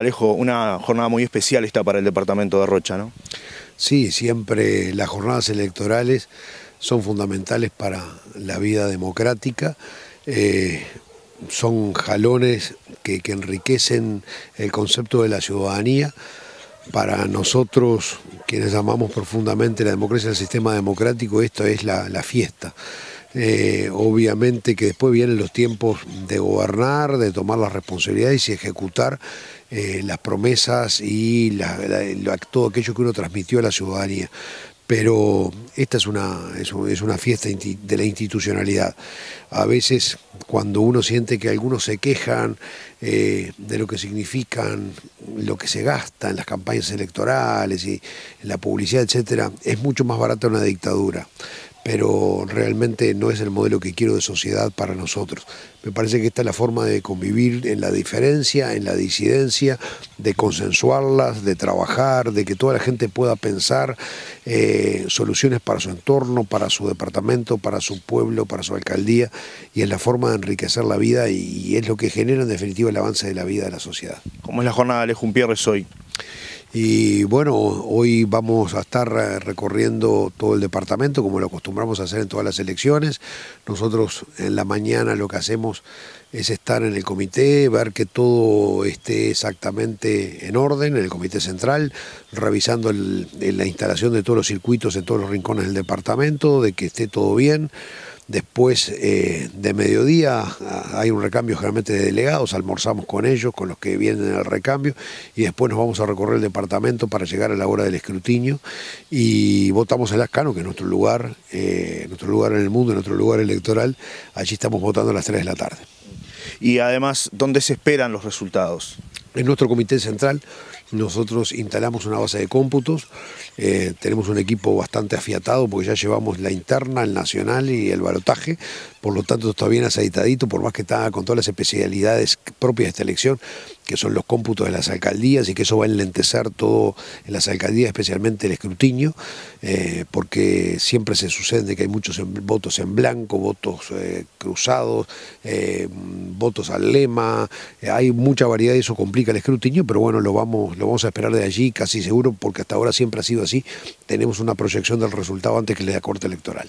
Alejo, una jornada muy especial está para el departamento de Rocha, ¿no? Sí, siempre las jornadas electorales son fundamentales para la vida democrática, eh, son jalones que, enriquecen el concepto de la ciudadanía. Para nosotros, quienes amamos profundamente la democracia el sistema democrático, esto es la, fiesta. Eh, obviamente que después vienen los tiempos de gobernar, de tomar las responsabilidades y ejecutar eh, las promesas y todo aquello que uno transmitió a la ciudadanía. Pero esta es una, es una fiesta de la institucionalidad. A veces cuando uno siente que algunos se quejan eh, de lo que significan, lo que se gasta en las campañas electorales y en la publicidad, etcétera, es mucho más barata una dictadura pero realmente no es el modelo que quiero de sociedad para nosotros. Me parece que esta es la forma de convivir en la diferencia, en la disidencia, de consensuarlas, de trabajar, de que toda la gente pueda pensar eh, soluciones para su entorno, para su departamento, para su pueblo, para su alcaldía, y es la forma de enriquecer la vida y, es lo que genera en definitiva el avance de la vida de la sociedad. ¿Cómo es la jornada de Alejumpierres hoy? Y bueno, hoy vamos a estar eh, recorriendo todo el departamento como lo acostumbramos a hacer en todas las elecciones. Nosotros en la mañana lo que hacemos es estar en el comité, ver que todo esté exactamente en orden, en el comité central, revisando la instalación de todos los circuitos en todos los rincones del departamento, de que esté todo bien. Después eh, de mediodía ah, hay un recambio generalmente de delegados, almorzamos con ellos, con los que vienen al recambio, y después nos vamos a recorrer el departamento para llegar a la hora del escrutinio y votamos en Lascano, que es nuestro lugar, eh, nuestro lugar en el mundo, nuestro lugar electoral. Allí estamos votando a las 3 de la tarde. Y además, ¿dónde se esperan los resultados? En nuestro comité central nosotros instalamos una base de cómputos, eh, tenemos un equipo bastante afiatado porque ya llevamos la interna, el nacional y el balotaje, por lo tanto está bien aceitadito, por más que está con todas las especialidades propias de esta elección, que son los cómputos de las alcaldías y que eso va a enlentecer todo en las alcaldías, especialmente el escrutinio, eh, porque siempre se sucede que hay muchos votos en blanco, votos eh, cruzados, votos al lema, hay mucha variedad y eso complica el escrutinio, pero bueno, lo vamos, lo vamos a esperar de allí casi seguro, porque hasta ahora siempre ha sido así. Tenemos una proyección del resultado antes que le da corte electoral.